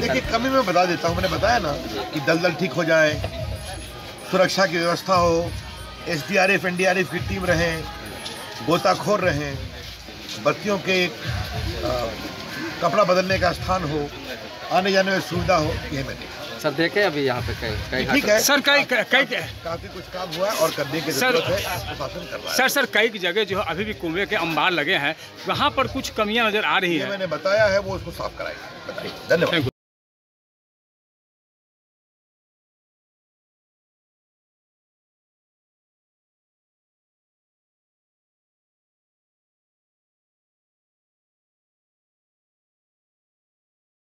देखिए कमी मैं बता देता हूँ मैंने बताया ना कि दलदल ठीक हो जाए सुरक्षा की व्यवस्था हो S D R F N D R F की टीम रहे गोताखोर रहें बत्तियों के आ, कपड़ा बदलने का स्थान हो आने जाने में सुविधा हो ये मैंने सर देखे अभी यहाँ पे कई कई ठीक है। सर कई कई काफ़ी कुछ काम हुआ है और करने के सर- है कर सर सर कई जगह जो है अभी भी कुएँ के अंबार लगे हैं वहाँ पर कुछ कमियाँ नज़र आ रही है। मैंने बताया है वो उसको साफ़ कराएँगे। धन्यवाद।